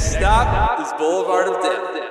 Stop is Boulevard of Death.